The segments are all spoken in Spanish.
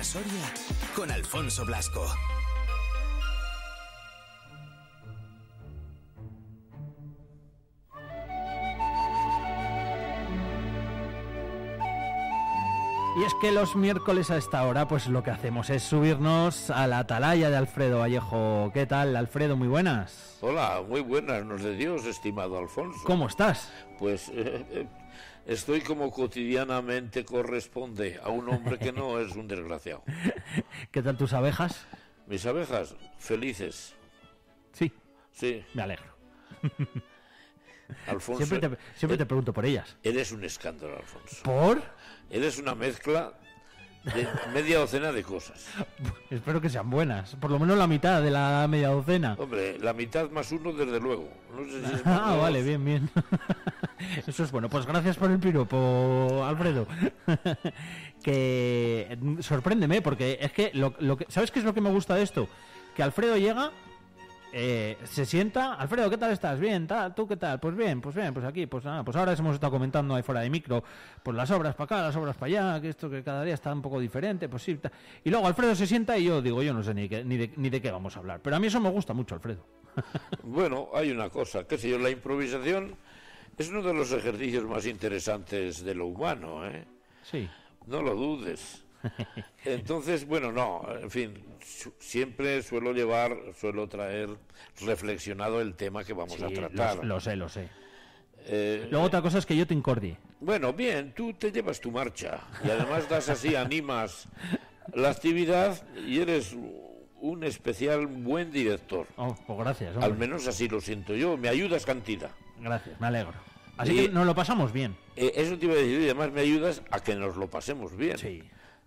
Onda Soria con Alfonso Blasco. Y es que los miércoles a esta hora, pues lo que hacemos es subirnos a la atalaya de Alfredo Vallejo. ¿Qué tal, Alfredo? Muy buenas. Hola, muy buenas, nos de Dios, estimado Alfonso. ¿Cómo estás? Pues eh, eh, estoy como cotidianamente corresponde a un hombre que no es un desgraciado. ¿Qué tal tus abejas? Mis abejas, felices. Sí, Sí, me alegro. Alfonso. Siempre te, siempre te pregunto por ellas. Eres un escándalo, Alfonso. ¿Por? Eres una mezcla de media docena de cosas. Espero que sean buenas. Por lo menos la mitad de la media docena. Hombre, la mitad más uno, desde luego. No sé si es Ah, vale, bien, bien. Eso es bueno. Pues gracias por el piropo, Alfredo. que mm, sorpréndeme, porque es que, lo, lo que ¿sabes qué es lo que me gusta de esto? Que Alfredo llega, eh, se sienta, Alfredo, ¿qué tal estás? Bien, tal, ¿tú qué tal? Pues bien, pues bien, pues aquí, pues nada, pues ahora hemos estado comentando ahí fuera de micro, pues las obras para acá, las obras para allá, que esto que cada día está un poco diferente, pues sí. tal. Y luego Alfredo se sienta y yo digo, yo no sé ni, qué- ni, de, ni de qué vamos a hablar. Pero a mí eso me gusta mucho, Alfredo. Bueno, hay una cosa, qué sé yo, la improvisación es uno de los ejercicios más interesantes de lo humano, ¿eh? Sí. No lo dudes. Entonces, bueno, no, en fin, su- siempre suelo llevar, suelo traer reflexionado el tema que vamos a Sí, tratar. Lo, lo sé, lo sé. Eh, Luego otra cosa es que yo te incordie. bueno, bien, tú te llevas tu marcha y además das así, animas la actividad y eres un especial buen director. Oh, pues gracias, hombre. Al menos así lo siento yo, me ayudas cantidad. Gracias, me alegro. Así Y- que nos lo pasamos bien. Eh, eso te iba a decir, y además me ayudas a que nos lo pasemos bien. Sí.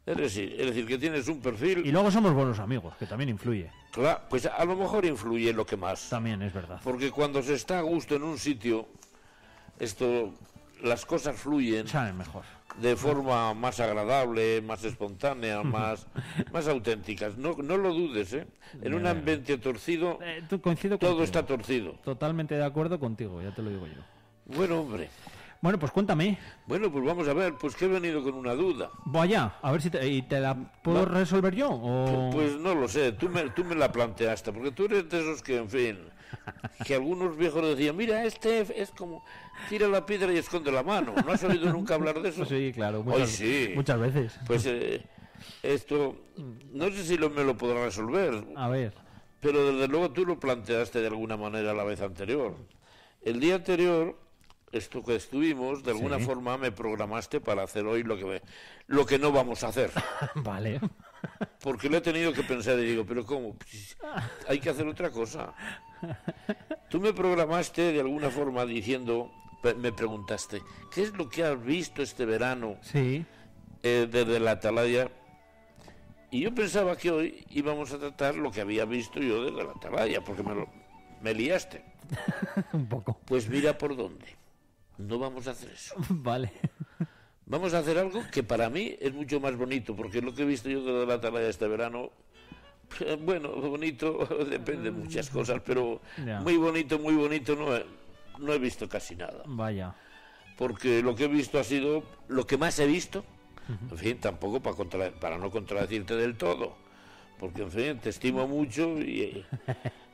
Es decir, es decir, que tienes un perfil, Y luego somos buenos amigos, que también influye. claro, pues a lo mejor influye lo que más. También es verdad. Porque cuando se está a gusto en un sitio, esto, las cosas fluyen Saben mejor. de forma más agradable, más espontánea, más, más auténticas. No, no lo dudes, ¿eh? En un ambiente torcido, Eh, tú coincido todo contigo. está torcido. Totalmente de acuerdo contigo, ya te lo digo yo. Bueno, hombre. Bueno, pues cuéntame. Bueno, pues vamos a ver, pues que he venido con una duda. Allá, a ver si te, ¿y te la puedo resolver yo. O... Pues no lo sé, tú me, tú me la planteaste, porque tú eres de esos que, en fin, que algunos viejos decían, mira, este es como, tira la piedra y esconde la mano. ¿No has oído nunca hablar de eso? sí, claro. Hoy Muchas, sí. muchas veces. Pues eh, esto, no sé si lo, me lo podrá resolver, A ver. pero desde luego tú lo planteaste de alguna manera la vez anterior. El día anterior, esto que estuvimos, de alguna Sí. forma me programaste para hacer hoy lo que, me- lo que no vamos a hacer. Vale. Porque lo he tenido que pensar y digo, pero ¿cómo? Pues, hay que hacer otra cosa. Tú me programaste de alguna forma diciendo, me preguntaste, ¿qué es lo que has visto este verano Sí. eh, desde la atalaya? Y yo pensaba que hoy íbamos a tratar lo que había visto yo desde la atalaya, porque me, lo, me liaste. Un poco. Pues mira por dónde. No vamos a hacer eso. Vale. Vamos a hacer algo que para mí es mucho más bonito, porque lo que he visto yo de la atalaya este verano, eh, bueno, bonito depende de muchas cosas, pero muy bonito, muy bonito no he, no he visto casi nada. Vaya. Porque lo que he visto ha sido lo que más he visto, en fin, tampoco para, contra- para no contradecirte del todo, porque en fin, te estimo mucho y,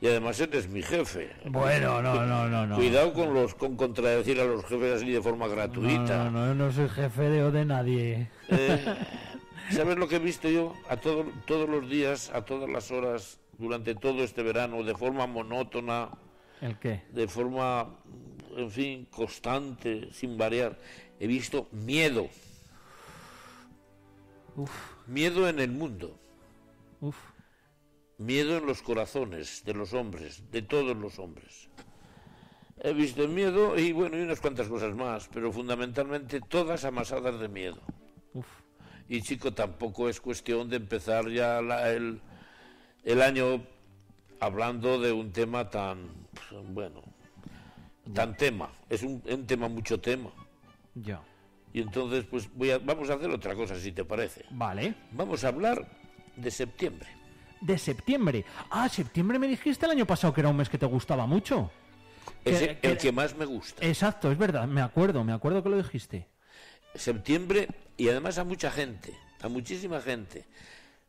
y además eres mi jefe. Bueno, no, no, no, no. Cuidado con los con contradecir a los jefes así de forma No, gratuita. no, no, yo no soy jefe de, de nadie. Eh, ¿Sabes lo que he visto yo a todo- todos los días, a todas las horas, durante todo este verano, de forma monótona, ¿El qué? de forma, en fin, constante, sin variar? He visto miedo. Uf, Miedo en el mundo, uf. miedo en los corazones de los hombres, de todos los hombres. He visto miedo y bueno, y unas cuantas cosas más, pero fundamentalmente todas amasadas de miedo. Uf. Y chico, tampoco es cuestión de empezar ya la- el, el año hablando de un tema tan, bueno, tan tema. Es un, un tema mucho tema. Ya. Y entonces, pues voy a, vamos a hacer otra cosa, si te parece. Vale. Vamos a hablar de septiembre. De septiembre. Ah, septiembre me dijiste el año pasado que era un mes que te gustaba mucho. Es Que- el que- que más me gusta. Exacto, es verdad, me acuerdo, me acuerdo que lo dijiste. Septiembre, y además a mucha gente, a muchísima gente,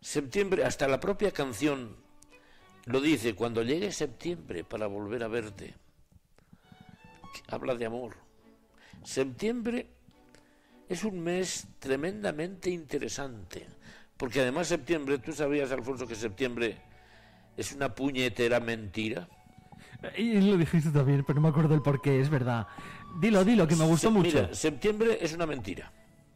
Septiembre, hasta la propia canción lo dice, cuando llegue septiembre para volver a verte. Habla de amor. Septiembre es un mes tremendamente interesante, porque además septiembre, tú sabías, Alfonso, que septiembre es una puñetera mentira. Y lo dijiste también, pero no me acuerdo el por qué, es verdad. Dilo, dilo, que me gustó Se- mucho. Mira, septiembre es una mentira,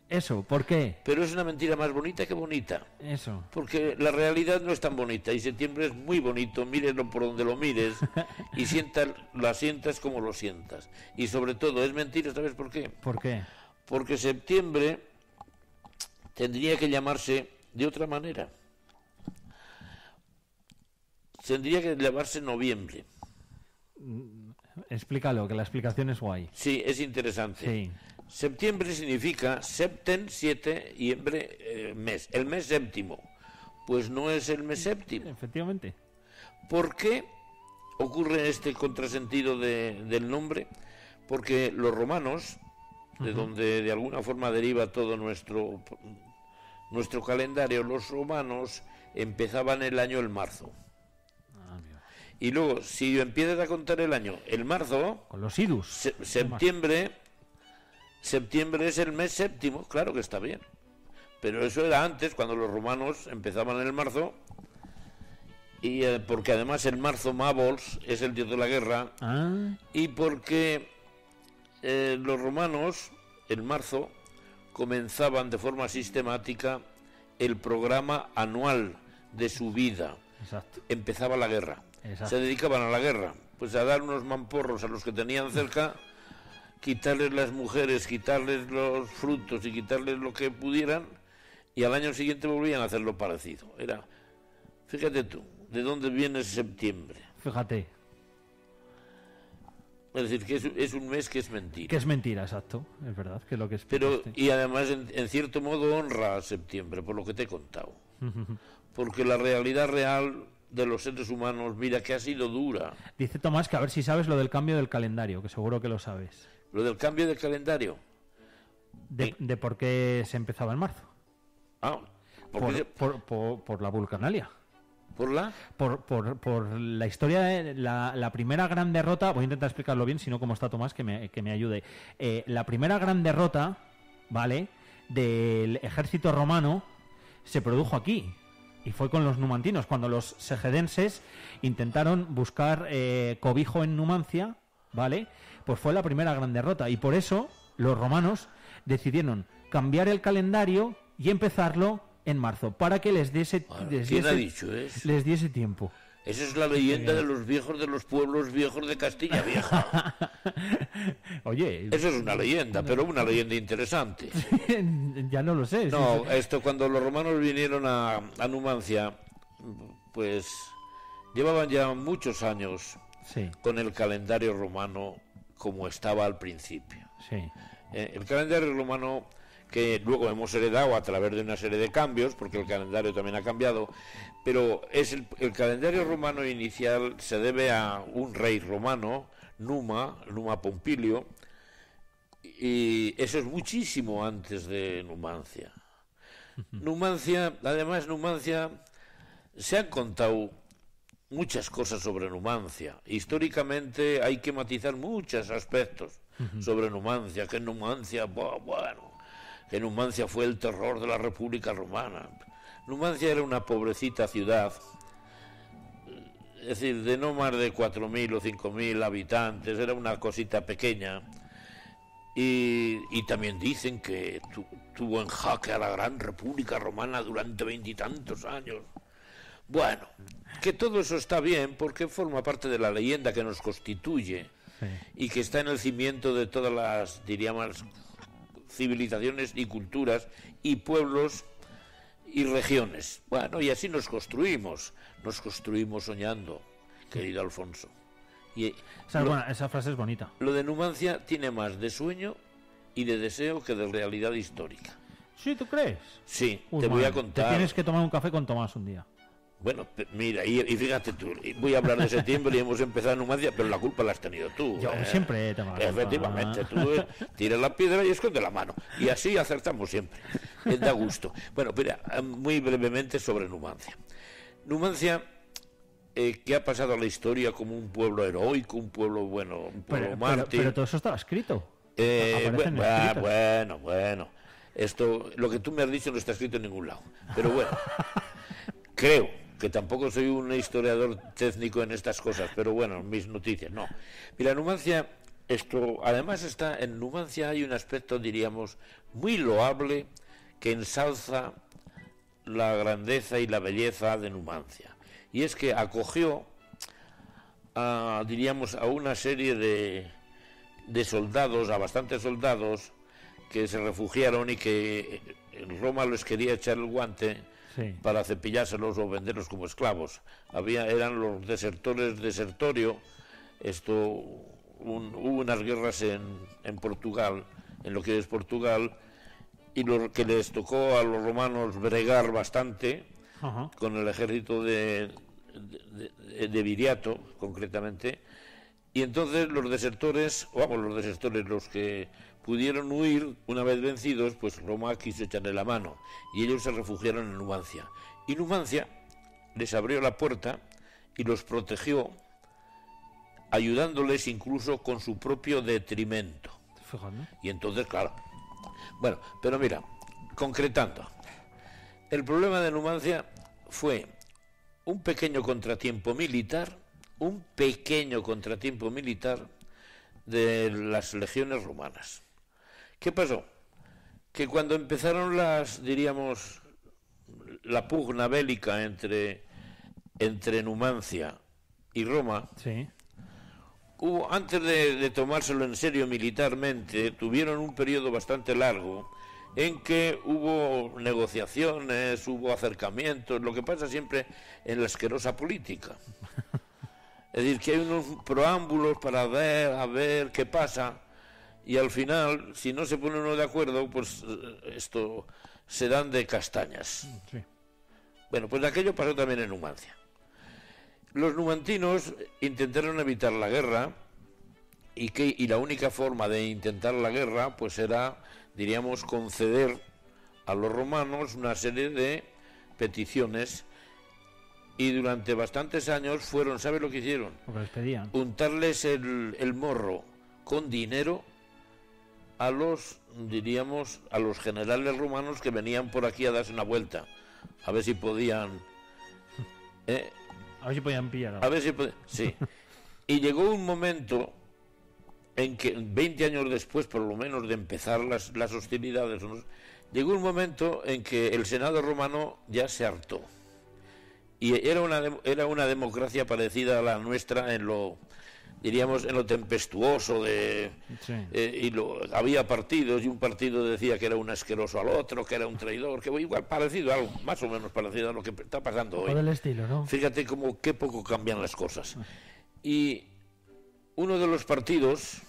Eso, ¿por qué? pero es una mentira más bonita que bonita. Eso. Porque la realidad no es tan bonita y septiembre es muy bonito, mírelo por donde lo mires y sienta, la sientas como lo sientas. Y sobre todo, es mentira, ¿sabes por qué? ¿Por qué? Porque septiembre tendría que llamarse de otra manera. Tendría que llamarse noviembre. Explícalo, que la explicación es guay. Sí, es interesante. Sí. Septiembre significa septen, siete, y hembre, eh, mes. El mes séptimo. Pues no es el mes séptimo. Efectivamente. ¿Por qué ocurre este contrasentido de- del nombre? Porque los romanos, de donde de alguna forma deriva todo nuestro, nuestro calendario, los romanos empezaban el año el marzo. Ah. Y luego, si empiezas a contar el año, el marzo, Con los idus. se- septiembre, septiembre es el mes séptimo, claro que está bien. Pero eso era antes, cuando los romanos empezaban en el marzo, y eh, porque además el marzo Mávols es el dios de la guerra, Ah, y porque eh, los romanos, en marzo, comenzaban de forma sistemática el programa anual de su vida. exacto. Empezaba la guerra. Exacto. Se dedicaban a la guerra, pues a dar unos mamporros a los que tenían cerca, quitarles las mujeres, quitarles los frutos y quitarles lo que pudieran, y al año siguiente volvían a hacer lo parecido. Era, fíjate tú, de dónde viene septiembre. Fíjate, Es decir, que es, es un mes que es mentira. que es mentira, exacto. Es verdad, que es lo que es. Pero, y además, en, en cierto modo, honra a septiembre, por lo que te he contado. Porque la realidad real de los seres humanos, mira que ha sido dura. Dice Tomás que a ver si sabes lo del cambio del calendario, que seguro que lo sabes. Lo del cambio de calendario. De, por qué se empezaba en marzo. Ah, ¿por, Por, qué se- por- por- por la vulcanalia. Por la? Por, por- la historia de la, la primera gran derrota, voy a intentar explicarlo bien, si no como está Tomás, que me, que me ayude. Eh, la primera gran derrota, ¿vale? Del ejército romano se produjo aquí. Y fue con los numantinos, cuando los segedenses intentaron buscar eh, cobijo en Numancia, ¿vale? Pues fue la primera gran derrota. Y por eso los romanos decidieron cambiar el calendario y empezarlo en marzo, para que les diese, Bueno, les ¿Quién ha diese- dicho eso? les diese tiempo. Esa es la leyenda de los viejos de los pueblos viejos de Castilla Vieja. Oye, Eso es una leyenda, pero una leyenda interesante. ya no lo sé. No, sí. esto cuando los romanos vinieron a, a Numancia, pues llevaban ya muchos años Sí, con el calendario romano como estaba al principio. sí. Eh, el calendario romano que luego hemos heredado a través de una serie de cambios, porque el calendario también ha cambiado, pero es el, el calendario romano inicial se debe a un rey romano, Numa, Numa Pompilio, y eso es muchísimo antes de Numancia. Numancia, además Numancia, se han contado muchas cosas sobre Numancia. Históricamente hay que matizar muchos aspectos sobre Numancia, que Numancia, bueno, que Numancia fue el terror de la República Romana. Numancia era una pobrecita ciudad, es decir, de no más de 4.000 o 5.000 habitantes, era una cosita pequeña. Y, y también dicen que tu- tuvo en jaque a la gran República Romana durante veintitantos años. Bueno, que todo eso está bien porque forma parte de la leyenda que nos constituye Sí. y que está en el cimiento de todas las, diríamos, civilizaciones y culturas y pueblos y regiones. Bueno, y así nos construimos, nos construimos soñando, querido Alfonso. Y Esa, es lo, buena- esa frase es bonita. lo de Numancia tiene más de sueño y de deseo que de realidad histórica. ¿Sí, tú crees? Sí, Uy, te voy a contar. Te tienes que tomar un café con Tomás un día. Bueno, mira, y, y fíjate tú, voy a hablar de septiembre y hemos empezado en Numancia, pero la culpa la has tenido tú. Yo ¿eh? siempre tengo la culpa. Efectivamente, tú eh, tiras la piedra y esconde la mano. Y así acertamos siempre. Eh, da gusto. Bueno, mira, eh, muy brevemente sobre Numancia. Numancia, eh, que ha pasado a la historia como un pueblo heroico, un pueblo bueno, un pueblo Pero, pero, mártir. pero todo eso estaba escrito. Eh, Aparecen bu- ah, escritos. bueno, bueno. Esto, lo que tú me has dicho no está escrito en ningún lado. Pero bueno, creo que tampoco soy un historiador técnico en estas cosas, pero bueno, mis noticias, no. Mira, Numancia, esto, además está, en Numancia hay un aspecto, diríamos, muy loable que ensalza la grandeza y la belleza de Numancia. Y es que acogió a, diríamos, a una serie de, de soldados, a bastantes soldados, que se refugiaron y que en Roma les quería echar el guante Sí. para cepillárselos o venderlos como esclavos. Había, eran los desertores desertorio. Esto, un- hubo unas guerras en, en Portugal, en lo que es Portugal, y lo que les tocó a los romanos bregar bastante con el ejército de, de, de- de Viriato, concretamente, y entonces los desertores, vamos, los desertores, los que pudieron huir una vez vencidos, pues Roma quiso echarle la mano, y ellos se refugiaron en Numancia. Y Numancia les abrió la puerta y los protegió, ayudándoles incluso con su propio detrimento. Y entonces, claro. Bueno, pero mira, concretando. El problema de Numancia fue un pequeño contratiempo militar, un pequeño contratiempo militar de las legiones romanas. ¿Qué pasó? Que cuando empezaron las, diríamos, la pugna bélica entre, entre Numancia y Roma, Sí. hubo, antes de, de tomárselo en serio militarmente, tuvieron un periodo bastante largo en que hubo negociaciones, hubo acercamientos, lo que pasa siempre en la asquerosa política. Es decir, que hay unos preámbulos para ver, a ver qué pasa, y al final, si no se pone uno de acuerdo, pues eh, esto se dan de castañas. Sí. Bueno, pues aquello pasó también en Numancia. Los numantinos intentaron evitar la guerra y, que, y la única forma de intentar la guerra pues era, diríamos, conceder a los romanos una serie de peticiones y durante bastantes años fueron, ¿sabe lo que hicieron? Porque les pedían. untarles el, el morro con dinero a los, diríamos, a los generales romanos que venían por aquí a darse una vuelta, a ver si podían, ¿eh? A ver si podían pillar. a ver si pod- sí. Y llegó un momento en que, 20 años después, por lo menos, de empezar las, las hostilidades, ¿no? llegó un momento en que el Senado romano ya se hartó. Y era una, era una democracia parecida a la nuestra en lo, diríamos, en lo tempestuoso de... Sí. eh, y lo, había partidos y un partido decía que era un asqueroso al otro, que era un traidor, que igual parecido, algo más o menos parecido a lo que está pasando hoy. Fíjate cómo qué poco cambian las cosas. Y uno de los partidos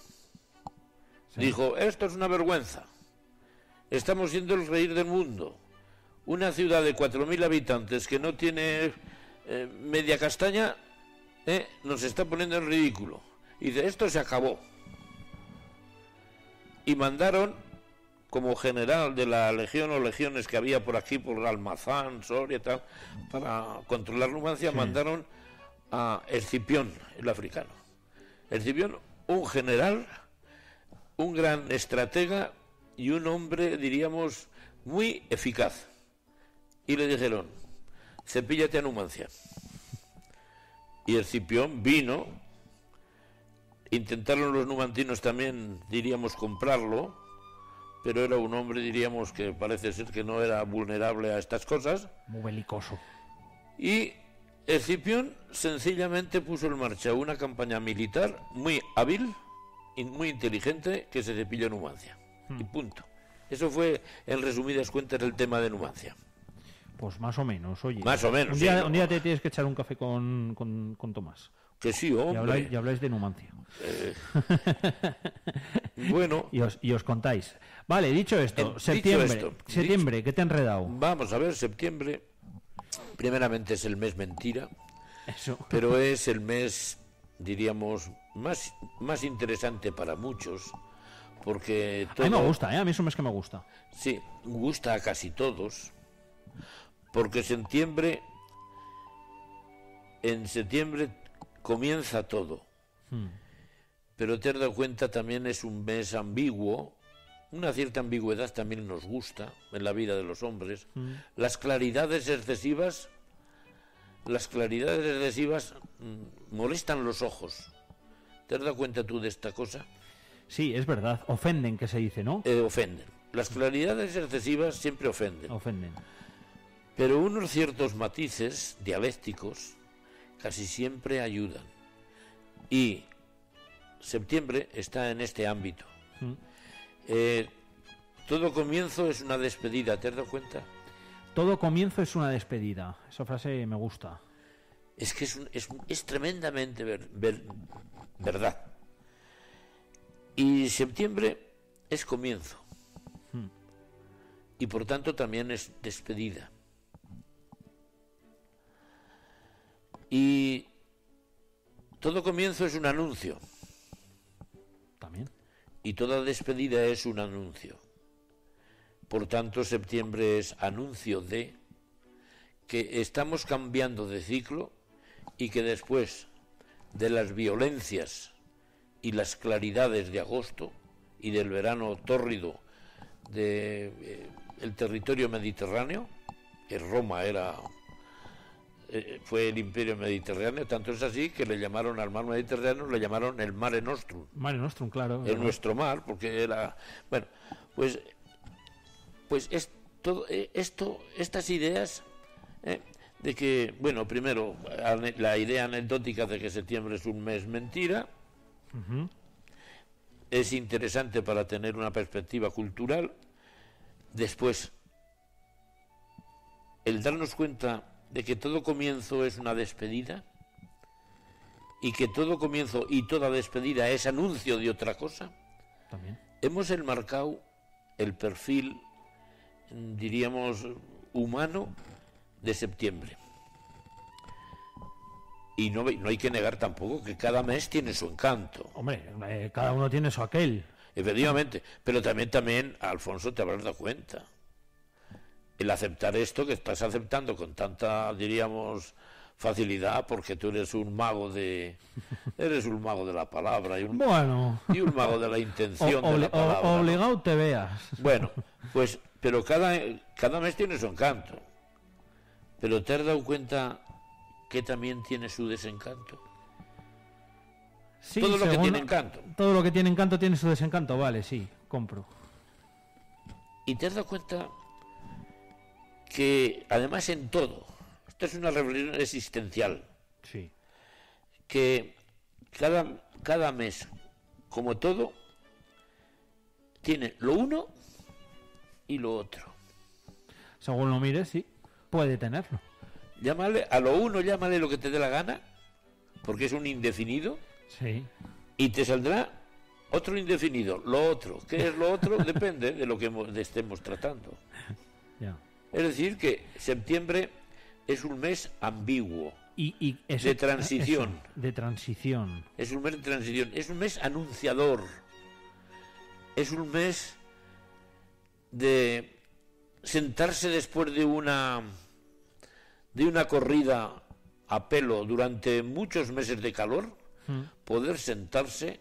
dijo, esto es una vergüenza. Estamos siendo el reír del mundo. Una ciudad de 4.000 habitantes que no tiene eh, media castaña eh, nos está poniendo en ridículo. Y dice, esto se acabó. Y mandaron como general de la legión o legiones que había por aquí, por Almazán, Soria y tal, para controlar Numancia, mandaron a Escipión, el africano. Escipión, un general, un gran estratega y un hombre, diríamos, muy eficaz. Y le dijeron, cepíllate a Numancia. Y Escipión vino, intentaron los numantinos también, diríamos, comprarlo, pero era un hombre, diríamos, que parece ser que no era vulnerable a estas cosas. Muy belicoso. Y Escipión sencillamente puso en marcha una campaña militar muy hábil y muy inteligente que se cepilló Numancia. Y punto. Eso fue, en resumidas cuentas, el tema de Numancia. Pues más o menos, oye. Más o menos, Un día, un día te tienes que echar un café con, con, con Tomás. Que sí, Y hombre. habláis, y habláis de Numancia. Bueno, Y os, y os contáis. Vale, dicho esto, Eh, dicho septiembre. esto, septiembre, ¿qué te he enredado? vamos a ver, septiembre. Primeramente es el mes mentira, Eso. pero es el mes, diríamos, más, más interesante para muchos, porque A mí me todo- gusta, ¿eh? A mí es un mes que me gusta. Sí, gusta a casi todos, porque septiembre, en septiembre comienza todo, Hmm. pero te has dado cuenta también es un mes ambiguo, una cierta ambigüedad también nos gusta en la vida de los hombres, las claridades excesivas, las claridades excesivas mm, molestan los ojos. ¿Te has dado cuenta tú de esta cosa? Sí, es verdad. Ofenden, que se dice, ¿no? Eh, ofenden. Las claridades excesivas siempre ofenden. Ofenden. Pero unos ciertos matices dialécticos casi siempre ayudan. Y septiembre está en este ámbito. Mm. Eh, todo comienzo es una despedida, ¿te has dado cuenta? Todo comienzo es una despedida. Esa frase me gusta. Es que es, un- es, tremendamente ver- ver- verdad. Y septiembre es comienzo. Y por tanto también es despedida. Y todo comienzo es un anuncio. También. Y toda despedida es un anuncio. Por tanto, septiembre es anuncio de que estamos cambiando de ciclo y que después de las violencias y las claridades de agosto y del verano tórrido del territorio mediterráneo, que Roma era eh, fue el imperio mediterráneo, tanto es así que le llamaron al mar Mediterráneo, le llamaron el Mare Nostrum Mare Nostrum, claro. en ¿verdad? nuestro mar, porque era bueno, pues pues es todo eh, esto, estas ideas eh, de que bueno, primero la idea anecdótica de que septiembre es un mes mentira es interesante para tener una perspectiva cultural. Después, el darnos cuenta de que todo comienzo es una despedida y que todo comienzo y toda despedida es anuncio de otra cosa. También. Hemos enmarcado el perfil, diríamos, humano de septiembre. Y no, no hay que negar tampoco que cada mes tiene su encanto. Hombre, eh, cada uno tiene su aquel. Efectivamente, pero también, también, Alfonso, te habrás dado cuenta. El aceptar esto que estás aceptando con tanta, diríamos, facilidad, porque tú eres un mago de, eres un mago de la palabra y un, Bueno. y un mago de la o- intención de la o- palabra. ¿no? obligado te veas. Bueno, pues, pero cada, cada mes tiene su encanto. Pero te has dado cuenta que también tiene su desencanto. Sí, Todo lo que tiene encanto. Todo lo que tiene encanto tiene su desencanto, vale, sí, compro. Y te has dado cuenta que además en todo, esto es una reflexión existencial, Sí. que cada, cada mes, como todo, tiene lo uno y lo otro. Según lo mires, sí, puede tenerlo. Llámale, a lo uno llámale lo que te dé la gana, porque es un indefinido, Sí. y te saldrá otro indefinido. Lo otro, ¿qué es lo otro? Depende de lo que estemos tratando. Ya. Es decir, que septiembre es un mes ambiguo. Y, y eso- De transición. eso, de transición. Es un mes de transición, es un mes anunciador, es un mes de sentarse después de una de una corrida a pelo durante muchos meses de calor, poder sentarse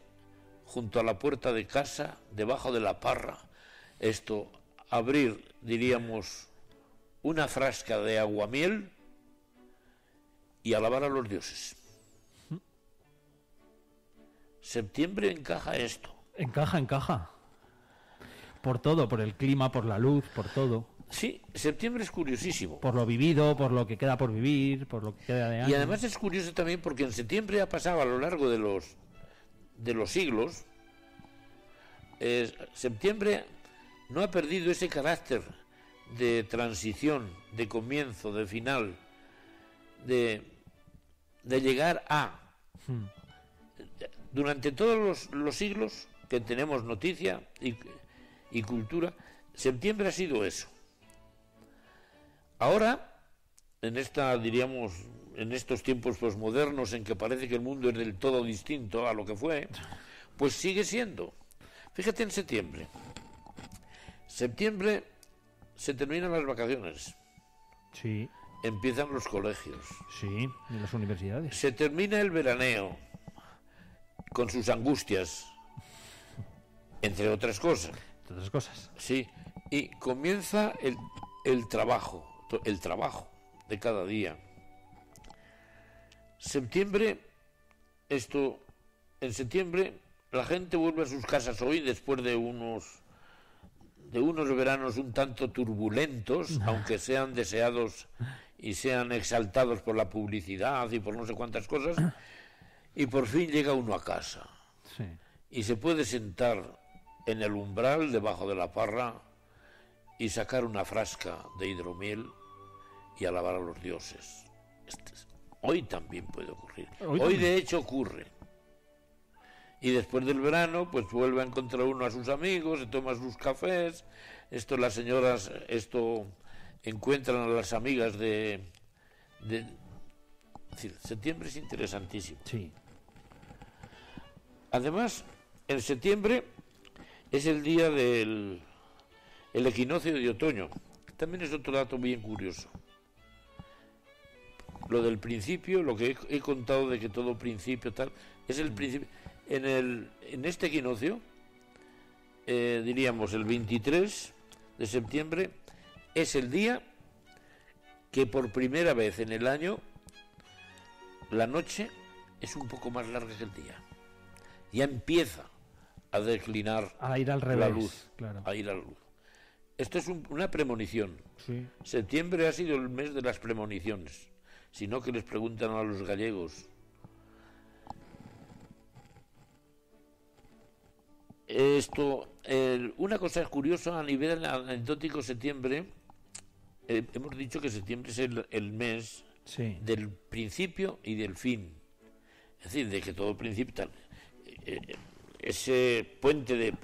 junto a la puerta de casa, debajo de la parra, esto, abrir, diríamos, una frasca de aguamiel y alabar a los dioses. Septiembre encaja esto. Encaja, encaja. Por todo, por el clima, por la luz, por todo. Sí, septiembre es curiosísimo. Por lo vivido, por lo que queda por vivir, por lo que queda de año. Y además es curioso también porque en septiembre ha pasado a lo largo de los de los siglos. eh, septiembre no ha perdido ese carácter de transición, de comienzo, de final, de, de llegar a. Durante todos los, los siglos que tenemos noticia y, y cultura, septiembre ha sido eso. Ahora, en esta, diríamos, en estos tiempos posmodernos en que parece que el mundo es del todo distinto a lo que fue, pues sigue siendo. Fíjate en septiembre. Septiembre se terminan las vacaciones, Sí, empiezan los colegios, sí, en las universidades. se termina el veraneo con sus angustias, entre otras cosas. Todas esas cosas. Sí, y comienza el, el trabajo, el trabajo de cada día. Septiembre, esto, en septiembre la gente vuelve a sus casas hoy después de unos de unos veranos un tanto turbulentos, aunque sean deseados y sean exaltados por la publicidad y por no sé cuántas cosas, y por fin llega uno a casa Sí. y se puede sentar en el umbral debajo de la parra y sacar una frasca de hidromiel y alabar a los dioses. Este es- hoy también puede ocurrir. Hoy de hecho ocurre. Y después del verano, pues vuelve a encontrar uno a sus amigos, se toma sus cafés. Esto las señoras, esto encuentran a las amigas de, de es decir, septiembre es interesantísimo. Sí. Además, en septiembre es el día del el equinoccio de otoño. También es otro dato bien curioso. Lo del principio, lo que he, he contado de que todo principio tal, es el principio. En, el, en este equinoccio, eh, diríamos el 23 de septiembre, es el día que por primera vez en el año la noche es un poco más larga que el día. Ya empieza a declinar A ir al revés. la luz, Claro. a ir a la luz. Esto es un- una premonición. Sí. Septiembre ha sido el mes de las premoniciones. Si no, que les preguntan a los gallegos. Esto, el- una cosa curiosa a nivel anecdótico, septiembre, eh, hemos dicho que septiembre es el, el mes Sí. del principio y del fin. Es decir, de que todo principio tal. eh, eh, ese puente de,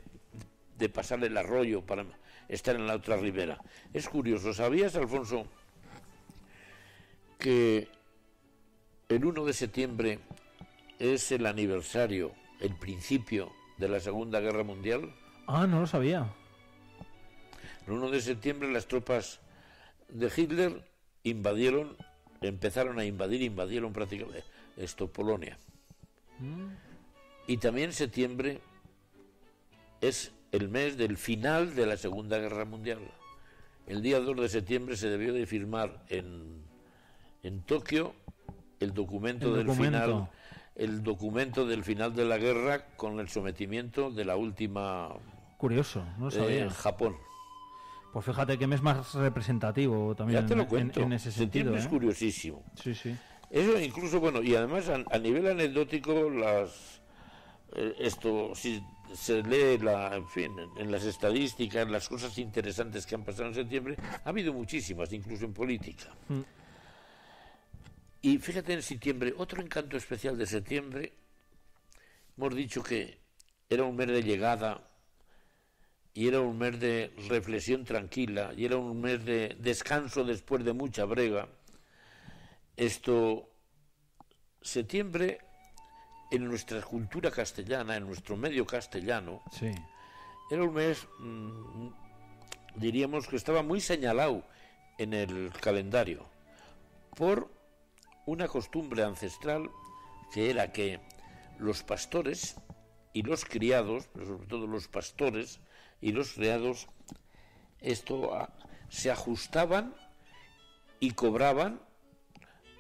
de pasar el arroyo para estar en la otra ribera. Es curioso, ¿sabías, Alfonso, que el 1 de septiembre es el aniversario, el principio de la Segunda Guerra Mundial? Ah, no lo sabía. El 1 de septiembre las tropas de Hitler invadieron, empezaron a invadir, invadieron prácticamente esto, Polonia. Y también septiembre es el mes del final de la Segunda Guerra Mundial. El día 2 de septiembre se debió de firmar en, en Tokio el documento El del final el documento del final de la guerra con el sometimiento de la última Curioso, no eh, sabía. Japón. Pues fíjate que mes más representativo también Ya te lo en- cuento. en, en ese sentido. Septiembre es ¿eh? curiosísimo. Sí, sí. Eso incluso, bueno, y además a, a nivel anecdótico, las eh, esto, si se lee, la, en fin, en, en las estadísticas, las cosas interesantes que han pasado en septiembre, ha habido muchísimas, incluso en política. Mm. Y fíjate en septiembre, otro encanto especial de septiembre, hemos dicho que era un mes de llegada y era un mes de reflexión tranquila y era un mes de descanso después de mucha brega. Esto, septiembre, en nuestra cultura castellana, en nuestro medio castellano, Sí. era un mes, mm, diríamos que estaba muy señalado en el calendario por una costumbre ancestral que era que los pastores y los criados, pero sobre todo los pastores y los criados, esto ah, se ajustaban y cobraban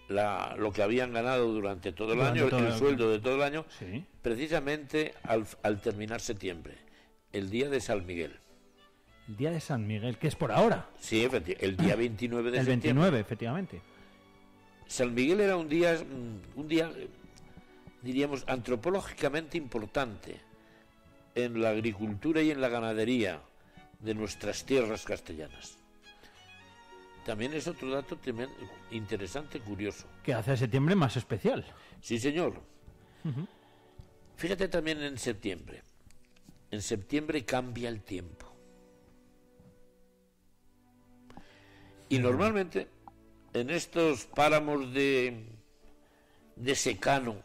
la- lo que habían ganado durante todo el Durante año, todo el el- sueldo de todo el año, Sí. precisamente al, al terminar septiembre, el día de San Miguel. El día de San Miguel, que es por ahora. Sí, el día 29 de el septiembre. 29, efectivamente. San Miguel era un día, mm, un día, diríamos, antropológicamente importante en la agricultura y en la ganadería de nuestras tierras castellanas. También es otro dato interesante, curioso. Que hace a septiembre más especial. Sí, señor. Fíjate también en septiembre. En septiembre cambia el tiempo. Y normalmente en estos páramos de, de secano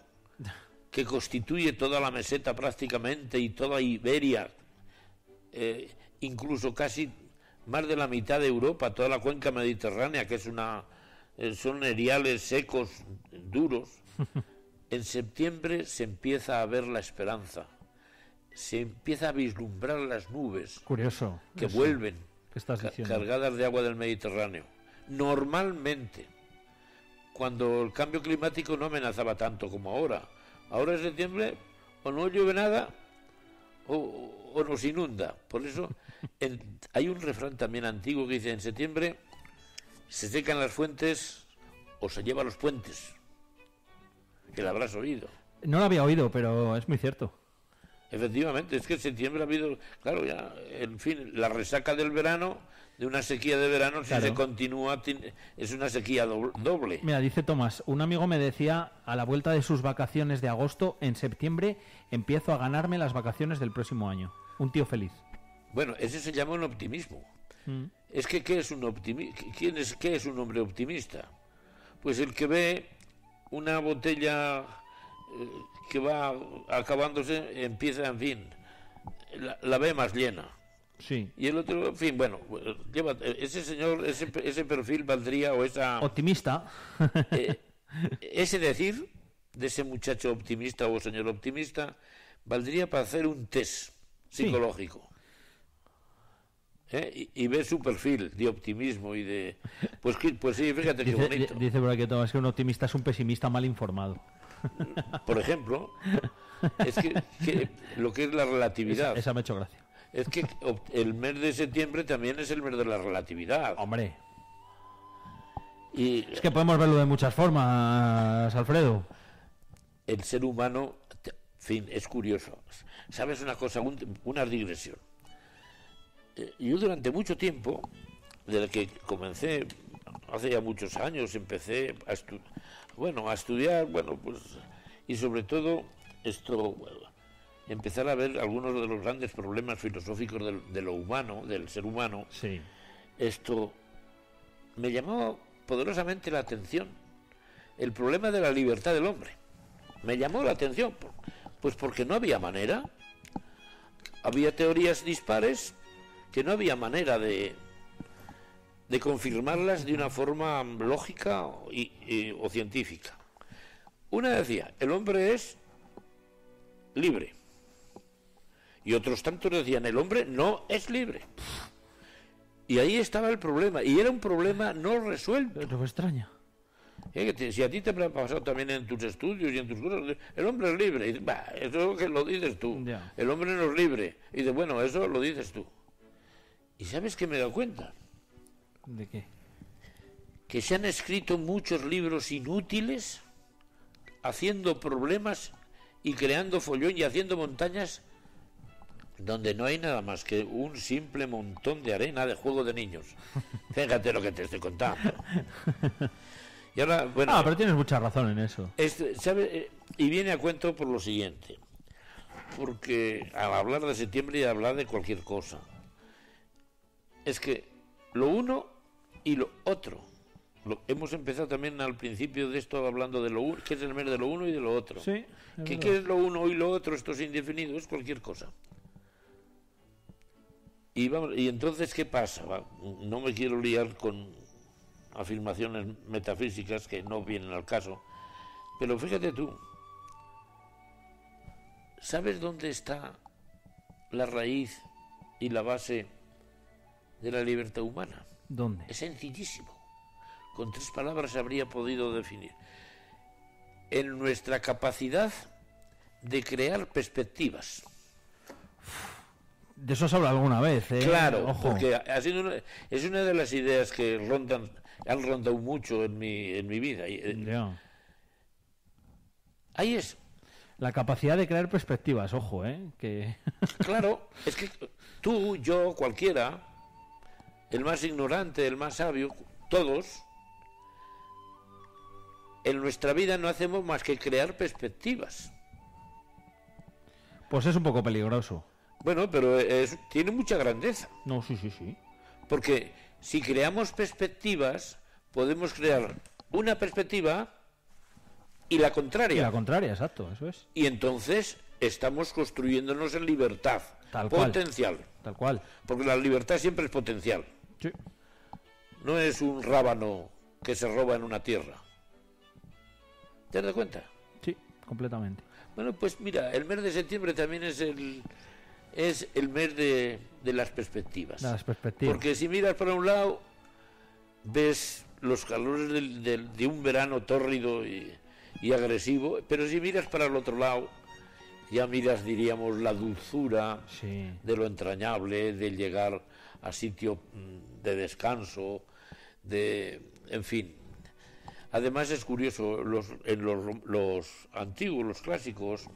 que constituye toda la meseta prácticamente y toda Iberia, eh, incluso casi más de la mitad de Europa, toda la cuenca mediterránea, que es una eh, son eriales secos, duros. En septiembre se empieza a ver la esperanza, se empieza a vislumbrar las nubes Curioso. que eso vuelven que estás ca- diciendo. cargadas de agua del Mediterráneo. Normalmente, cuando el cambio climático no amenazaba tanto como ahora. Ahora en septiembre o no llueve nada o, o nos inunda. Por eso en- hay un refrán también antiguo que dice en septiembre se secan las fuentes o se lleva los puentes. Que lo habrás oído. No lo había oído, pero es muy cierto. Efectivamente, es que en septiembre ha habido, claro, ya, en fin, la resaca del verano, de una sequía de verano, si se continúa, tin- es una sequía do- doble. Mira, dice Tomás, un amigo me decía a la vuelta de sus vacaciones de agosto, en septiembre empiezo a ganarme las vacaciones del próximo año. Un tío feliz. Bueno, ese se llama un optimismo. Mm. Es que, ¿qué es un optimista? ¿Quién es, qué es un hombre optimista? Pues el que ve una botella eh, que va acabándose, empieza, en fin, la, la ve más llena. Sí. Y el otro, en fin, bueno, lleva, ese señor, ese, ese perfil valdría, o esa... Optimista. Eh, ese decir de ese muchacho optimista o señor optimista valdría para hacer un test Sí. psicológico. ¿Eh? Y, y ver su perfil de optimismo y de... Pues, pues sí, fíjate qué Dice, bonito. di- dice por aquí Tomás que un optimista es un pesimista mal informado. Por ejemplo, es que, que lo que es la relatividad. Esa me ha hecho gracia. Es que el mes de septiembre también es el mes de la relatividad. Hombre, Y es que podemos verlo de muchas formas, Alfredo. el ser humano, en fin, es curioso. ¿Sabes una cosa? Un- una digresión. Eh, Yo durante mucho tiempo, desde que comencé, hace ya muchos años, empecé a, estu- bueno, a estudiar, bueno, pues, y sobre todo esto, bueno, empezar a ver algunos de los grandes problemas filosóficos del- de lo humano, del ser humano, Sí. esto me llamó poderosamente la atención. El problema de la libertad del hombre. Me llamó la atención. Pues porque no había manera. Había teorías dispares que no había manera de, de confirmarlas de una forma lógica y- y- o científica. Una decía, el hombre es libre. Y otros tantos decían, el hombre no es libre. Y ahí estaba el problema, y era un problema no resuelto. Pero me extraña. Eh, que te- si a ti te ha pasado también en tus estudios y en tus cosas, el hombre es libre. Y "Bah, eso que lo dices tú. El hombre no es libre. Y dices, bueno, eso lo dices tú. ¿Y sabes qué me he dado cuenta? ¿De qué? Que se han escrito muchos libros inútiles haciendo problemas y creando follón y haciendo montañas donde no hay nada más que un simple montón de arena de juego de niños. Fíjate lo que te estoy contando. Y ahora, bueno, Ah, pero tienes mucha razón en eso. este, ¿sabe? Eh, Y viene a cuento por lo siguiente. Porque al hablar de septiembre y hablar de cualquier cosa, es que lo uno y lo otro. Lo- hemos empezado también al principio de esto hablando de lo uno, que es el mes de lo uno y de lo otro. Sí. ¿Qué, qué es lo uno y lo otro? Esto es indefinido, es cualquier cosa. Y, vamos, y entonces, ¿qué pasa? No me quiero liar con afirmaciones metafísicas que no vienen al caso, pero fíjate tú, ¿sabes dónde está la raíz y la base de la libertad humana? ¿Dónde? Es sencillísimo. Con tres palabras habría podido definir. En nuestra capacidad de crear perspectivas. De eso se habla alguna vez, ¿eh? Claro, Ojo. porque ha sido una- es una de las ideas que rondan, han rondado mucho en mi, en mi vida. Eh. Ahí es. La capacidad de crear perspectivas, ojo, ¿eh? Que... Claro, es que tú, yo, cualquiera, el más ignorante, el más sabio, todos, en nuestra vida no hacemos más que crear perspectivas. Pues es un poco peligroso. Bueno, pero es- tiene mucha grandeza, No, sí, sí, sí. porque si creamos perspectivas, podemos crear una perspectiva y la Y contraria. la contraria, exacto, eso es. Y entonces estamos construyéndonos en libertad Tal cual. potencial. Tal cual. Porque la libertad siempre es potencial. Sí. No es un rábano que se roba en una tierra. ¿Te das cuenta? Sí, completamente. Bueno, pues mira, el mes de septiembre también es el, es el mes de, de las perspectivas. Las perspectivas. Porque si miras para un lado, ves los calores del- del- de un verano tórrido y, y agresivo, pero si miras para el otro lado, ya miras, diríamos, la dulzura Sí. de lo entrañable, de llegar a sitio mm, de descanso, de, en fin. Además es curioso, los, en los, los antiguos, los clásicos,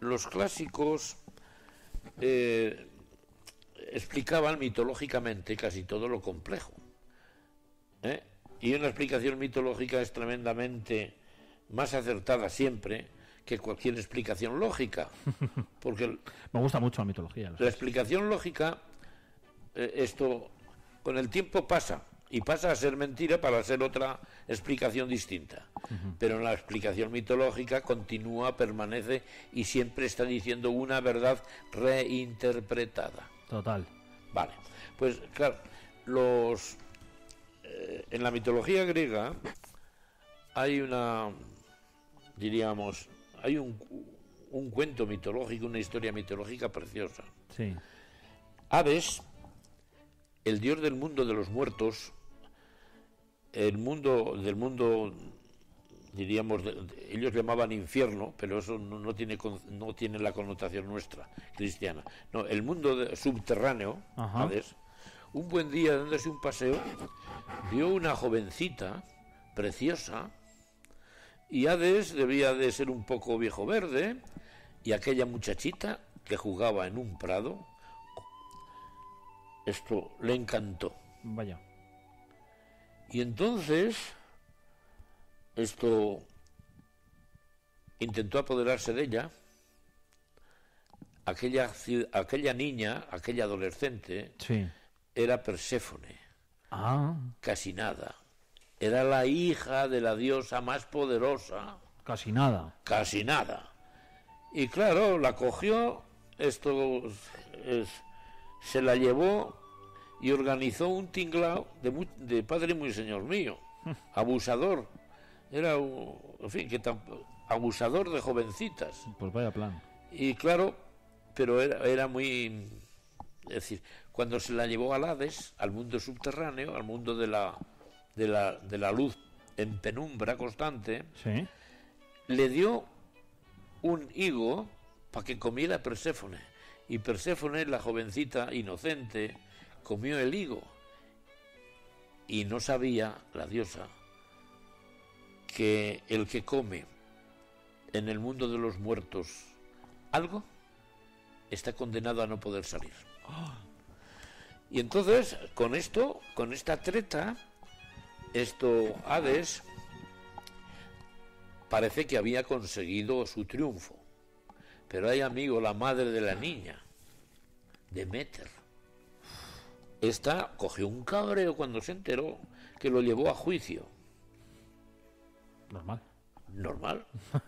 los clásicos eh, explicaban mitológicamente casi todo lo complejo. ¿eh? Y una explicación mitológica es tremendamente más acertada siempre que cualquier explicación lógica. Porque el- Me gusta mucho la mitología. la explicación lógica, eh, esto con el tiempo pasa y pasa a ser mentira para ser otra explicación distinta. Pero en la explicación mitológica continúa, permanece y siempre está diciendo una verdad reinterpretada. Total. Vale, pues claro, los eh, en la mitología griega hay una, diríamos, hay un, un cuento mitológico, una historia mitológica preciosa. Sí. Hades, el dios del mundo de los muertos, el mundo del mundo, diríamos, ellos llamaban infierno, pero eso no, no tiene no tiene la connotación nuestra cristiana. No, el mundo de- subterráneo, Ajá. Hades, un buen día dándose un paseo, vio una jovencita preciosa y Hades debía de ser un poco viejo verde y aquella muchachita que jugaba en un prado esto le encantó. Vaya. Y entonces, esto intentó apoderarse de ella. Aquella, aquella niña, aquella adolescente, Sí. era Perséfone, Ah, casi nada. Era la hija de la diosa más poderosa, casi nada. casi nada. Y claro, la cogió, esto es- se la llevó y organizó un tinglao de, de padre muy señor mío, abusador. Era, un- en fin, que tamp- abusador de jovencitas. Pues vaya plan. Y claro, pero era, era muy... Es decir, cuando se la llevó al Hades, al mundo subterráneo, al mundo de la, de la, de la luz en penumbra constante, Sí. le dio un higo para que comiera Perséfone. Y Perséfone, la jovencita inocente, comió el higo. Y no sabía la diosa que el que come en el mundo de los muertos algo está condenado a no poder salir. Y entonces, con esto, con esta treta, esto Hades parece que había conseguido su triunfo. Pero hay amigo, la madre de la niña, Demeter. Esta cogió un cabreo cuando se enteró que lo llevó a juicio. Normal. Normal.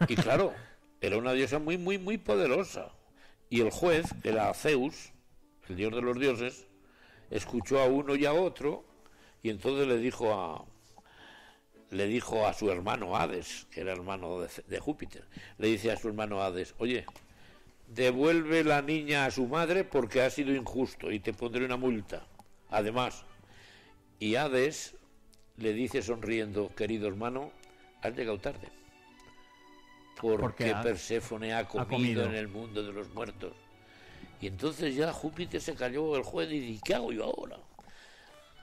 Y claro, era una diosa muy, muy, muy poderosa. Y el juez, que era Zeus, el dios de los dioses, escuchó a uno y a otro y entonces le dijo a le dijo a su hermano Hades, que era hermano de, de Júpiter, le dice a su hermano Hades, oye, devuelve la niña a su madre porque ha sido injusto y te pondré una multa. Además, y Hades le dice sonriendo, querido hermano, has llegado tarde. Porque, Porque ha- Perséfone ha comido, comido. en el mundo de los muertos. Y entonces ya Júpiter se cayó el juez y dice, ¿qué hago yo ahora?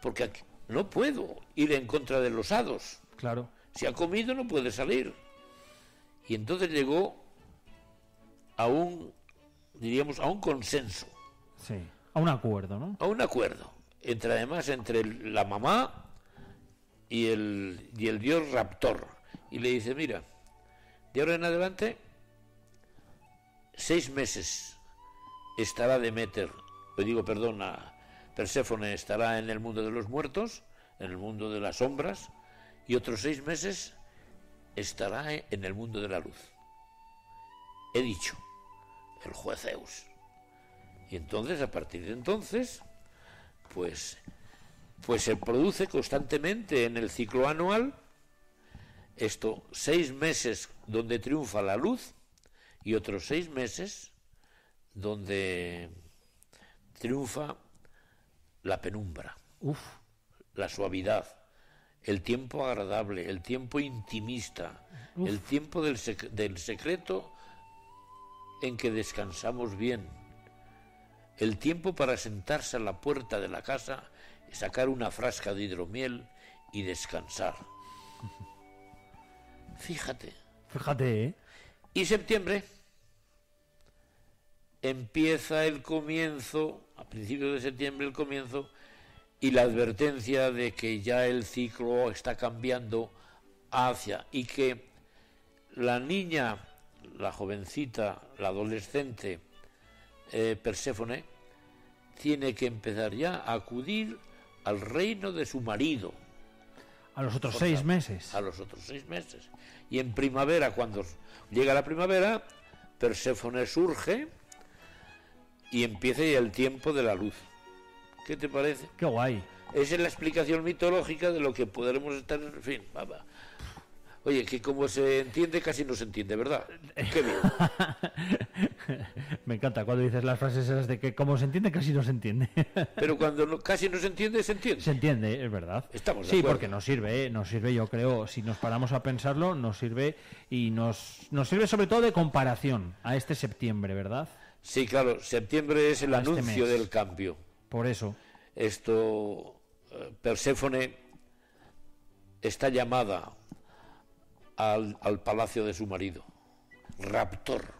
Porque aquí no puedo ir en contra de los hados. Claro. Si ha comido no puede salir. Y entonces llegó a un, diríamos, a un consenso, Sí. A un acuerdo, ¿no? a un acuerdo, entre además entre la mamá y el, y el dios raptor. Y le dice, mira, de ahora en adelante, seis meses estará Demeter, o digo, perdona, Perséfone estará en el mundo de los muertos, en el mundo de las sombras, y otros seis meses estará en el mundo de la luz. He dicho, el juez Zeus. Y entonces, a partir de entonces, pues, pues se produce constantemente en el ciclo anual esto, seis meses donde triunfa la luz y otros seis meses donde triunfa la penumbra, Uf, la suavidad, el tiempo agradable, el tiempo intimista, el tiempo del, sec- del secreto en que descansamos bien, el tiempo para sentarse a la puerta de la casa, sacar una frasca de hidromiel y descansar. Fíjate. fíjate, ¿eh? Y septiembre empieza el comienzo, a principios de septiembre el comienzo, y la advertencia de que ya el ciclo está cambiando hacia y que la niña, la jovencita, la adolescente eh, Perséfone, tiene que empezar ya a acudir al reino de su marido A los otros seis meses. a los otros seis meses. Y en primavera, cuando llega la primavera, Perséfone surge y empieza ya el tiempo de la luz. ¿Qué te parece? Qué guay. Esa es la explicación mitológica de lo que podremos estar, en fin, va. Oye, que como se entiende casi no se entiende, ¿verdad? Qué bien. Me encanta cuando dices las frases esas de que como se entiende casi no se entiende. Pero cuando no- casi no se entiende, se entiende. se entiende, es verdad. Estamos de sí, acuerdo. porque nos sirve, ¿eh? nos sirve, yo creo, si nos paramos a pensarlo, nos sirve y nos, nos sirve sobre todo de comparación a este septiembre, ¿verdad? Sí, claro, septiembre es el A este anuncio del cambio. Por eso. Esto, eh, Perséfone está llamada al, al palacio de su marido. Raptor.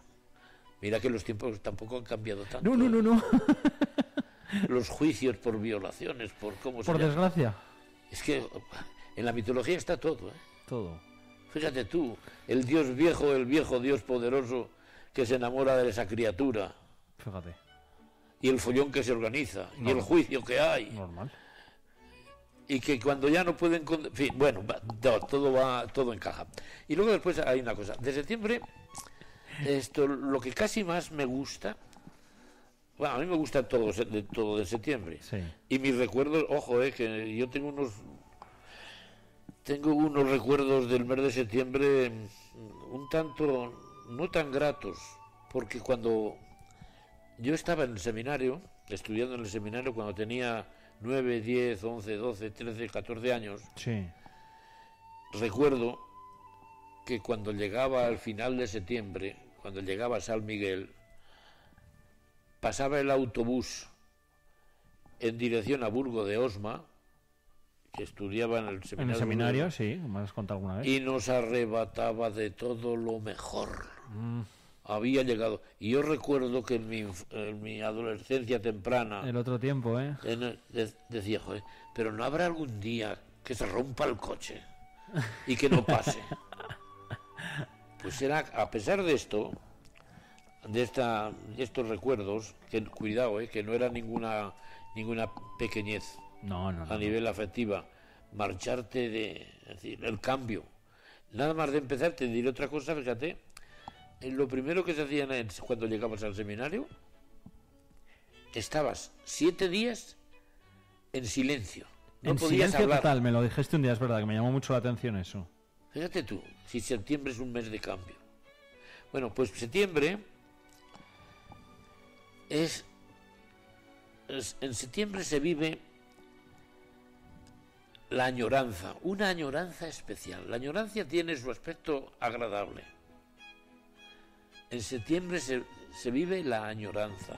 Mira que los tiempos tampoco han cambiado tanto. No, no, no, no. Los juicios por violaciones, por cómo se Por llama. desgracia. Es que en la mitología está todo. ¿eh? Todo. Fíjate tú, el dios viejo, el viejo dios poderoso que se enamora de esa criatura. Fíjate. Y el follón que se organiza. Y el juicio que hay. Normal. y que cuando ya no pueden en fin, bueno va- todo va todo encaja y luego después hay una cosa de septiembre esto lo que casi más me gusta bueno a mí me gusta todo de todo de septiembre Sí. y mis recuerdos ojo eh, que yo tengo unos tengo unos recuerdos del mes de septiembre mm, un tanto no tan gratos porque cuando yo estaba en el seminario, estudiando en el seminario cuando tenía 9, 10, 11, 12, 13, 14 años. Sí. Recuerdo que cuando llegaba al final de septiembre, cuando llegaba a San Miguel, pasaba el autobús en dirección a Burgo de Osma, que estudiaba en el En seminario, el seminario, sí, me has contado alguna vez. y nos arrebataba de todo lo mejor. Mm, Había llegado. Y yo recuerdo que en mi, en mi adolescencia temprana, el otro tiempo, ¿eh? En el- de- decía, joder, pero no habrá algún día que se rompa el coche y que no pase. Pues era, a pesar de esto, de, esta, de estos recuerdos, que cuidado, eh, que no era ninguna, ninguna pequeñez No, no, no. a nivel afectiva, marcharte de, es decir, el cambio. Nada más de empezar, te diré otra cosa, fíjate, eh, lo primero que se hacía en- cuando llegabas al seminario, estabas siete días en silencio. No en podías silencio hablar. total, me lo dijiste un día, es verdad, que me llamó mucho la atención eso. Fíjate tú, si septiembre es un mes de cambio. Bueno, pues septiembre es, es- en septiembre se vive la añoranza, una añoranza especial. La añoranza tiene su aspecto agradable. En septiembre se, se vive la añoranza.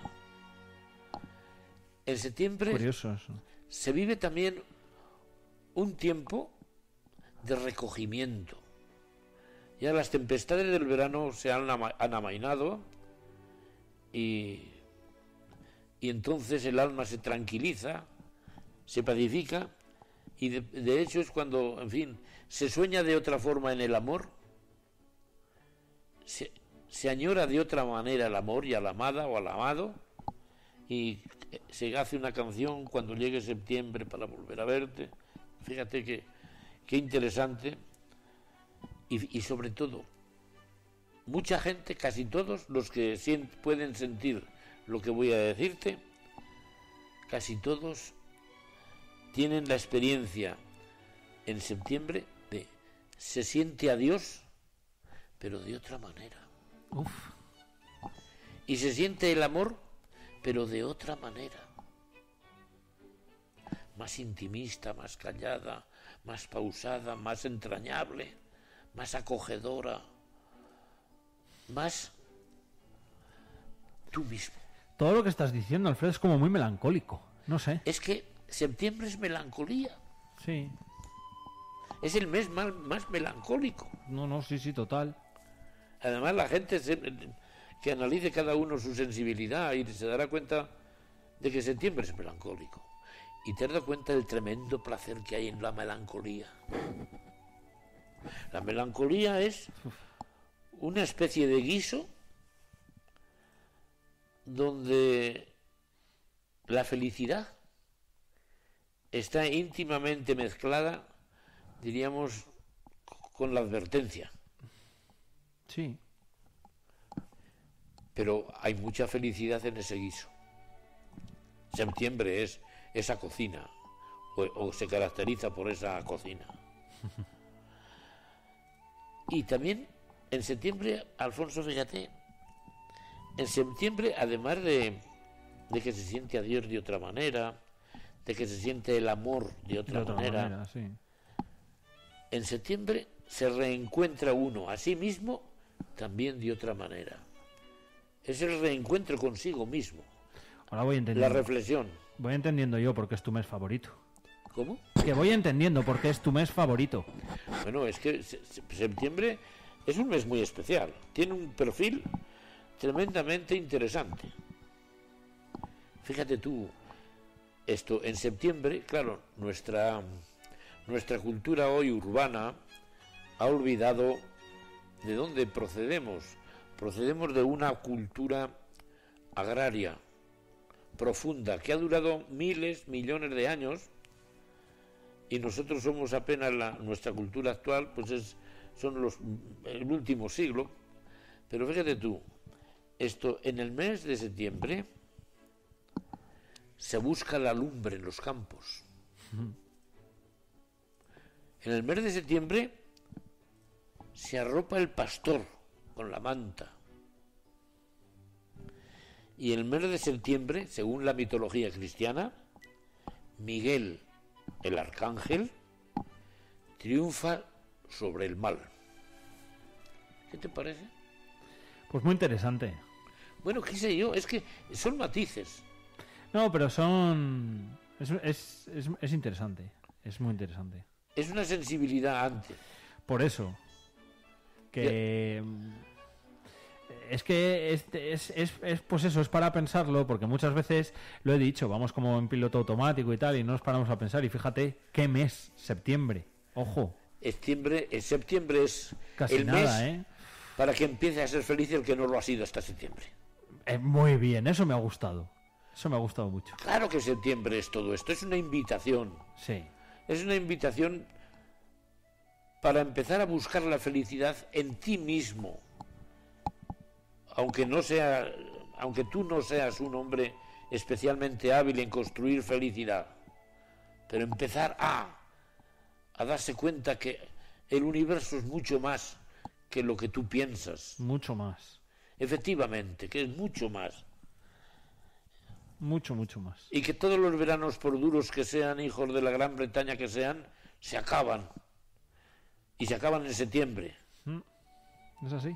En septiembre Curioso se vive también un tiempo de recogimiento. Ya las tempestades del verano se han, ama- han amainado y, y entonces el alma se tranquiliza, se pacifica y de, de hecho es cuando, en fin, se sueña de otra forma en el amor, se, se añora de otra manera el amor y a la amada o al amado y se hace una canción cuando llegue septiembre para volver a verte, Fíjate que qué interesante y, sobre todo mucha gente, casi todos los que pueden sentir lo que voy a decirte, casi todos tienen la experiencia en septiembre de se siente a Dios, pero de otra manera. Uf, Y se siente el amor, pero de otra manera. Más intimista, más callada, más pausada, más entrañable, más acogedora, más tú mismo. todo lo que estás diciendo, Alfredo, es como muy melancólico. No sé. Es que septiembre es melancolía, Sí. es el mes más, más melancólico. No, no, sí, sí, total. Además, la gente que analice cada uno su sensibilidad y se dará cuenta de que septiembre es melancólico. Y te das cuenta del tremendo placer que hay en la melancolía. La melancolía es una especie de guiso donde la felicidad está íntimamente mezclada, diríamos, con la advertencia. Sí. pero hay mucha felicidad en ese guiso. Septiembre es esa cocina, o, o se caracteriza por esa cocina. Y también en septiembre, Alfonso, fíjate, en septiembre, además de, de que se siente a Dios de otra manera, de que se siente el amor de otra, De otra manera, manera, sí. en septiembre se reencuentra uno a sí mismo también de otra manera. Es el reencuentro consigo mismo, Ahora voy la entendiendo. reflexión. Voy entendiendo yo porque es tu mes favorito. ¿Cómo? Que voy entendiendo porque es tu mes favorito. Bueno, es que se- se- septiembre es un mes muy especial. Tiene un perfil tremendamente interesante. Fíjate tú, esto en septiembre, claro, nuestra nuestra cultura hoy urbana ha olvidado de dónde procedemos. Procedemos de una cultura agraria profunda que ha durado miles, millones de años y nosotros somos apenas la, nuestra cultura actual, pues es, son los, el último siglo. Pero fíjate tú, esto en el mes de septiembre se busca la lumbre en los campos. En el mes de septiembre se arropa el pastor con la manta. Y el mes de septiembre, según la mitología cristiana, Miguel, el arcángel, triunfa sobre el mal. ¿Qué te parece? Pues muy interesante. Bueno, qué sé yo, es que son matices. No, pero son... Es, es, es, es interesante. Es muy interesante. Es una sensibilidad antes. Por eso. Que... Es que es, es, es, es, pues eso, es para pensarlo, porque muchas veces lo he dicho, vamos como en piloto automático y tal, y no nos paramos a pensar. Y fíjate, ¿qué mes? Septiembre. Ojo, Septiembre, en septiembre es casi el nada, mes ¿eh? para que empiece a ser feliz el que no lo ha sido hasta septiembre. Eh, Muy bien, eso me ha gustado. Eso me ha gustado mucho. Claro que septiembre es todo esto, es una invitación. Sí. Es una invitación para empezar a buscar la felicidad en ti mismo. Aunque no sea, aunque tú no seas un hombre especialmente hábil en construir felicidad, pero empezar a a darse cuenta que el universo es mucho más que lo que tú piensas. Mucho más. Efectivamente, que es mucho más. Mucho, mucho más. y que todos los veranos, por duros que sean, hijos de la Gran Bretaña que sean, se acaban. Y se acaban en septiembre. ¿Es así?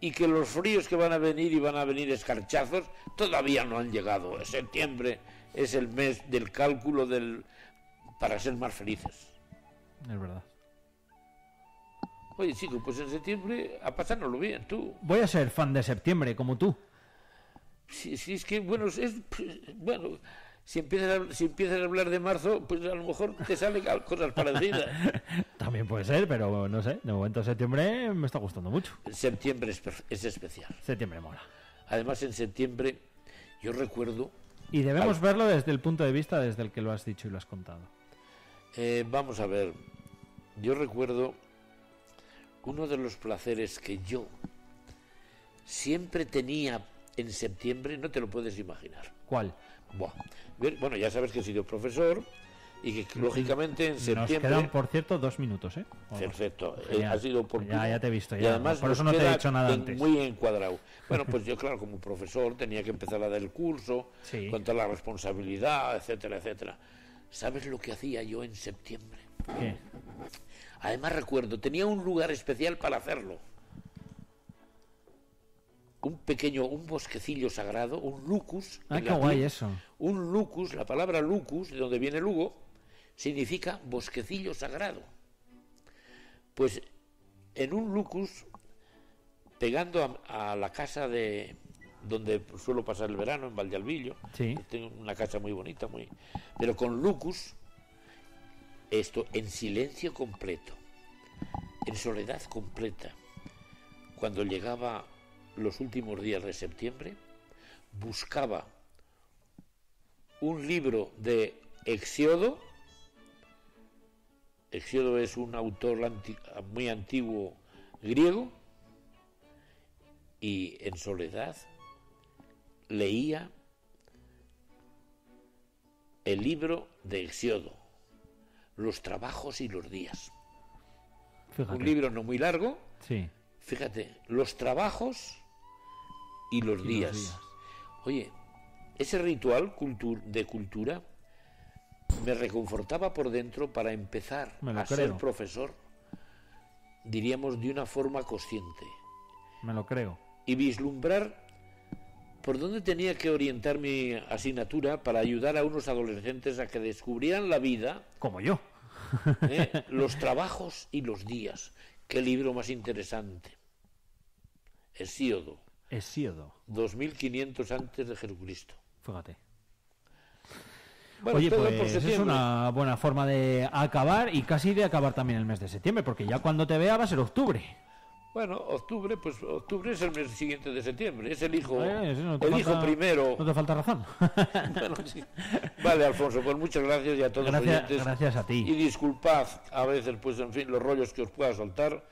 Y que los fríos que van a venir y van a venir escarchazos todavía no han llegado. Septiembre es el mes del cálculo del para ser más felices. Es verdad. Oye, chico, pues en septiembre a pasárnoslo bien, tú. Voy a ser fan de septiembre, como tú. Si, si es que, bueno, es, bueno, si empiezas, a, si empiezas a hablar de marzo, pues a lo mejor te salen cosas parecidas. También puede ser, pero no sé. De momento septiembre me está gustando mucho. Septiembre es, es especial. Septiembre mola. Además, en septiembre, yo recuerdo, Y debemos Al- verlo desde el punto de vista desde el que lo has dicho y lo has contado. Eh, vamos a ver. Yo recuerdo uno de los placeres que yo siempre tenía en septiembre, no te lo puedes imaginar. ¿Cuál? Buah. Bueno, ya sabes que he sido profesor y que lógicamente en Nos septiembre... quedan, por cierto, dos minutos, ¿eh? O- Perfecto, eh, ha sido oportuno. Ya, ya te he visto, Y además por nos eso no te he dicho nada antes. muy encuadrado. Bueno, pues yo, claro, como profesor tenía que empezar a dar el curso, Sí. con toda la responsabilidad, etcétera, etcétera. ¿Sabes lo que hacía yo en septiembre? ¿Qué? Además recuerdo, tenía un lugar especial para hacerlo. Un pequeño, un bosquecillo sagrado, un lucus. Ah, qué guay eso. Un lucus, la palabra lucus, de donde viene Lugo, significa bosquecillo sagrado. Pues en un lucus, pegando a, a la casa de donde suelo pasar el verano, en Valdealbillo, Sí. tengo una casa muy bonita, muy, pero con lucus, esto en silencio completo, en soledad completa. Cuando llegaba los últimos días de septiembre, buscaba un libro de Exiodo. Exiodo es un autor anti- muy antiguo griego y en soledad leía el libro de Exiodo, Los trabajos y los días. Fíjate. Un libro no muy largo, Sí. fíjate, los trabajos y los, días. días. Oye, ese ritual cultu- de cultura me reconfortaba por dentro para empezar a creo. ser profesor, diríamos, de una forma consciente Me lo creo. y vislumbrar por dónde tenía que orientar mi asignatura para ayudar a unos adolescentes a que descubrieran la vida, Como yo. ¿eh? los trabajos y los días. Qué libro más interesante. Hesíodo, Hesíodo. 2500 antes de Jesucristo. Fíjate. Bueno, Oye, pues es una buena forma de acabar y casi de acabar también el mes de septiembre, porque ya cuando te vea va a ser octubre. Bueno, octubre, pues octubre es el mes siguiente de septiembre, es el hijo, Eh, no el hijo primero. No te falta razón. Bueno, sí. Vale, Alfonso, pues muchas gracias y a todos los Gracias- oyentes. gracias a ti. Y disculpad a veces, pues en fin, los rollos que os pueda soltar,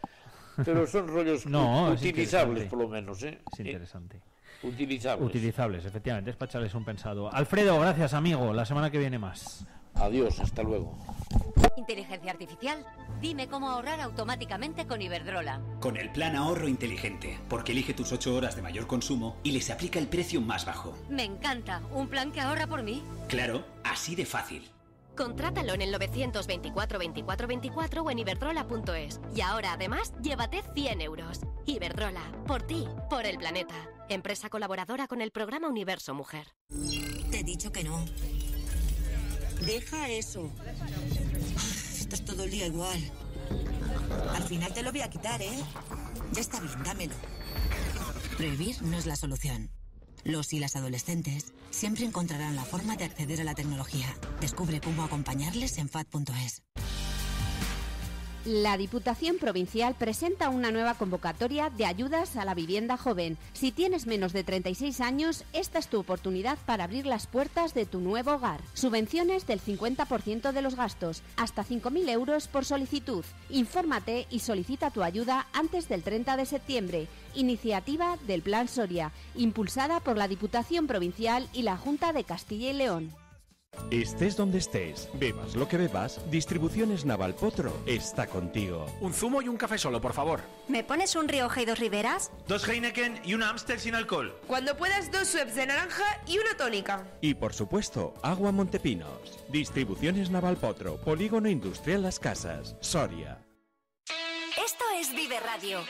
pero son rollos No, utilizables por lo menos, ¿eh? Es interesante. Eh, Utilizables. Utilizables, efectivamente, es para echarles un pensado. Alfredo, gracias, amigo. La semana que viene más. Adiós, hasta luego. Inteligencia artificial. Dime cómo ahorrar automáticamente con Iberdrola. Con el plan ahorro inteligente, porque elige tus 8 horas de mayor consumo y les aplica el precio más bajo. Me encanta. Un plan que ahorra por mí. Claro, así de fácil. Contrátalo en el 924 24 24 o en iberdrola.es. Y ahora, además, llévate 100 euros. Iberdrola, por ti, por el planeta. Empresa colaboradora con el programa Universo Mujer. Te he dicho que no. Deja eso. Esto es todo el día igual. Al final te lo voy a quitar, ¿eh? Ya está bien, dámelo. Prohibir no es la solución. Los y las adolescentes siempre encontrarán la forma de acceder a la tecnología. Descubre cómo acompañarles en FAD.es. La Diputación Provincial presenta una nueva convocatoria de ayudas a la vivienda joven. Si tienes menos de 36 años, esta es tu oportunidad para abrir las puertas de tu nuevo hogar. Subvenciones del 50% de los gastos, hasta 5.000 euros por solicitud. Infórmate y solicita tu ayuda antes del 30 de septiembre. Iniciativa del Plan Soria, impulsada por la Diputación Provincial y la Junta de Castilla y León. Estés donde estés, bebas lo que bebas, Distribuciones Naval Potro está contigo. Un zumo y un café solo, por favor. ¿Me pones un Rioja y dos Riberas? Dos Heineken y una Amstel sin alcohol. Cuando puedas, dos Schweppes de naranja y una tónica. Y por supuesto, Agua Montepinos. Distribuciones Naval Potro, Polígono Industrial Las Casas, Soria. Vive Radio.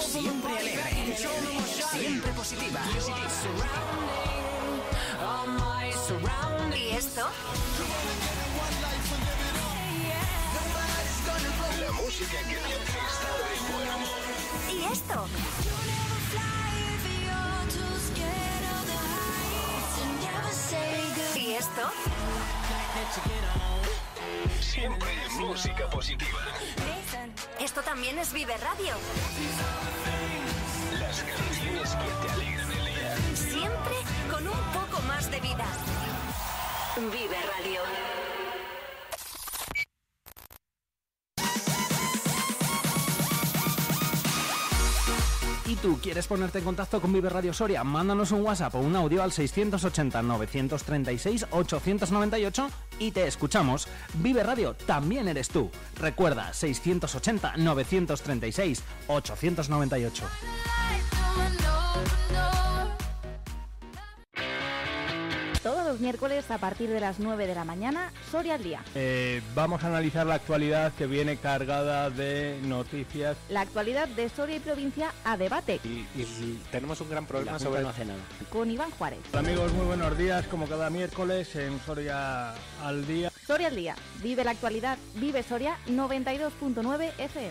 Siempre alegre. Siempre positiva. ¿Y esto? La música que te hace estar de buen humor. ¿Y esto? ¿Y esto? Siempre música positiva. Esto también es Vive Radio. Las canciones que te alegran el día. Siempre con un poco más de vida. Vive Radio. Tú quieres ponerte en contacto con Vive Radio Soria? Mándanos un WhatsApp o un audio al 680-936-898 y te escuchamos. Vive Radio también eres tú. Recuerda, 680-936-898. Los miércoles a partir de las 9 de la mañana, Soria al día. Eh, vamos a analizar la actualidad que viene cargada de noticias. La actualidad de Soria y provincia a debate. Y, y tenemos un gran problema sobre... No hace nada. Con Iván Juárez. Hola amigos, muy buenos días, como cada miércoles en Soria al día. Soria al día. Vive la actualidad. Vive Soria 92.9 FM.